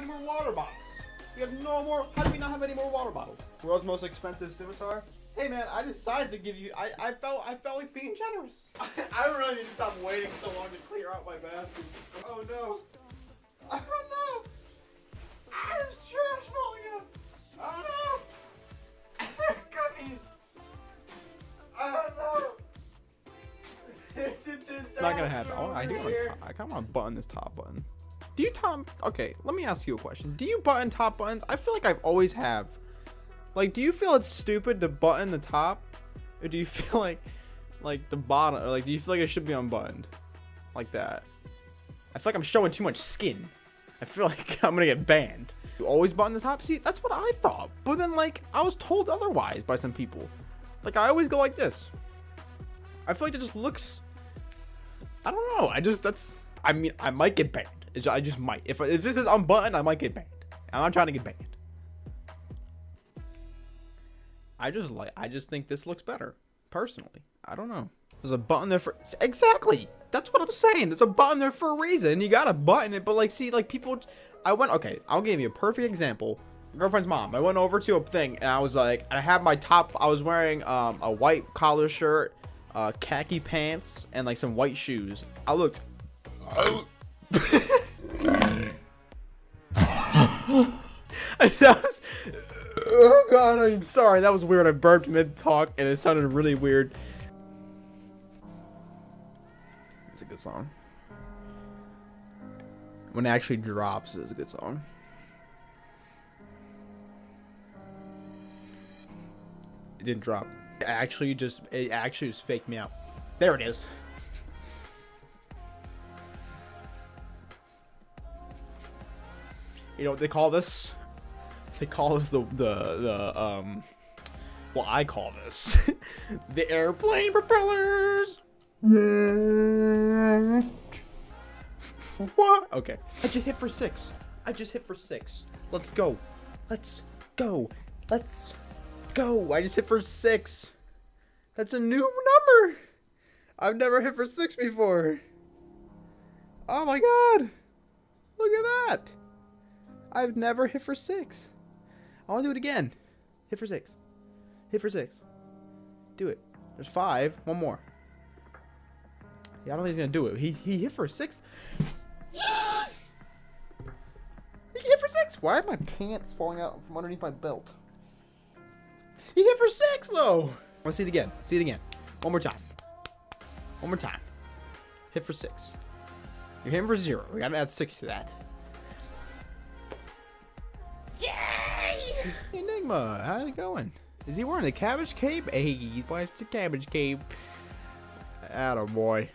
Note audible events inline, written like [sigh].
any more water bottles? We have no more. How do we not have any more water bottles? World's most expensive scimitar. Hey man, I decided to give you. I, I felt I felt like being generous. I, [laughs] I really need to stop waiting so long to clear out my basket. Oh no. Oh no. Ah, there's trash falling out. Oh no. [laughs] There are cookies. Oh no. [laughs] It's a disaster. Not gonna happen. Oh, I do over want to. I kind of want to button this top button. Do you top? Okay, let me ask you a question. Do you button top buttons? I feel like I've always have. Like, do you feel it's stupid to button the top, or do you [laughs] feel like, like the bottom, or like, do you feel like it should be unbuttoned, like that? I feel like I'm showing too much skin. I feel [laughs] like I'm gonna get banned. You always button the top. See, that's what I thought. But then, like, I was told otherwise by some people. Like, I always go like this. I feel like it just looks. I don't know. I just that's. I mean, I might get banned. I just might. If if this is unbuttoned, I might get banned. I'm not trying to get banned. I just like. I just think this looks better, personally. I don't know. There's a button there for exactly. That's what I'm saying. There's a button there for a reason. You gotta button it, but like, see, like people. I went. Okay, I'll give you a perfect example. Girlfriend's mom. I went over to a thing and I was like, I had my top. I was wearing um, a white collar shirt, uh, khaki pants, and like some white shoes. I looked. [laughs] was, oh god, I'm sorry. That was weird. I burped mid talk and it sounded really weird. It's a good song. When it actually drops, it's a good song. It didn't drop. It actually just it actually just faked me out. There it is. You know what they call this? They call this the the the um well I call this [laughs] the airplane propellers. what? Okay. I just hit for six. I just hit for six. Let's go. Let's go. Let's go. I just hit for six. That's a new number. I've never hit for six before. Oh my god. Look at that. I've never hit for six. I want to do it again. Hit for six. Hit for six. Do it. There's five. One more. Yeah, I don't think he's gonna do it. He he hit for six. Yes. He hit for six. Why are my pants falling out from underneath my belt? He hit for six though. Let's see it again. See it again. One more time. One more time. Hit for six. You're hitting for zero. We gotta add six to that. Enigma, how's it going? Is he wearing the cabbage cape? Hey, he's wearing the cabbage cape. Atta boy.